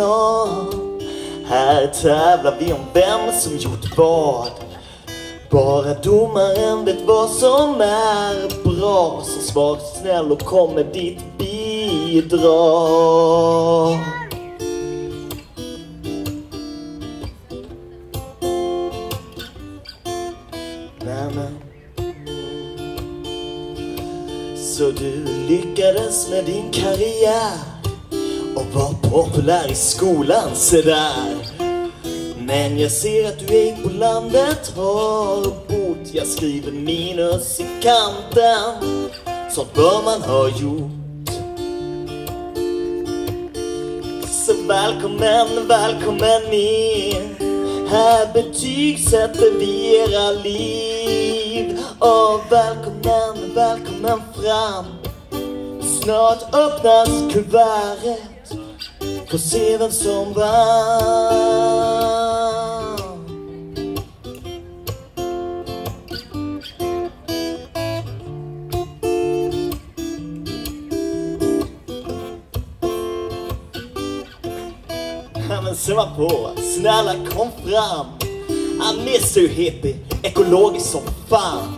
final. Här tävlar vi om vem som gjort vad. Bara domaren vet vad som är bra. Så svar snäll och kom med ditt bidrag. Nämen. Så du lyckades med din karriär och var populär i skolan, se där. Men jag ser att du ej på landet har bott. Jag skriver minus i kanten. Sånt bör man ha gjort. Så välkommen, välkommen in. Här betygsätter vi era liv. Och välkommen, välkommen fram. Snart öppnas kuvertet. Får se vem som vann. Ja, men simma på, snälla kom fram. I miss you hippie, ekologisk som fan.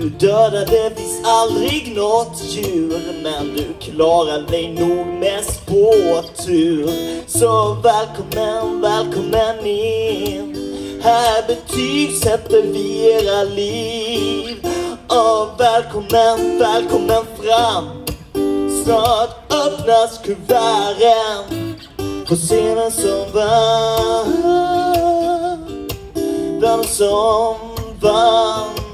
Du dödade visst aldrig något djur Men du klarade dig nog mest på tur Så välkommen, välkommen in. Här betygsätter vi era liv. Och välkommen, välkommen fram. Snart öppnas kuverten På se vem som vann. Vem som vann.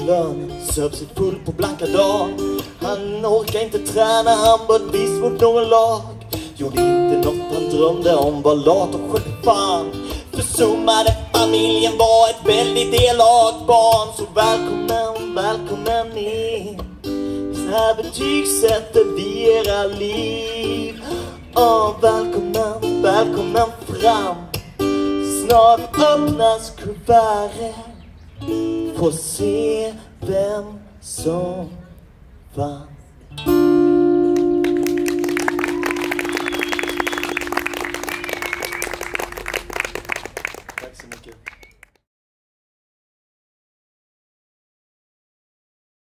Lön söp sig full på blanka dagen Han orkar inte träna, han var ett mot någon lag. Gjorde inte något han drömde om, var lat och skötte fan. Försummade familjen, var ett väldigt elakt barn. Så välkommen, välkommen in. Så här betygsätter vi era liv. Åh, välkommen, välkommen fram. Snart öppnas kuvertet. Får se vem som vann Tack så mycket.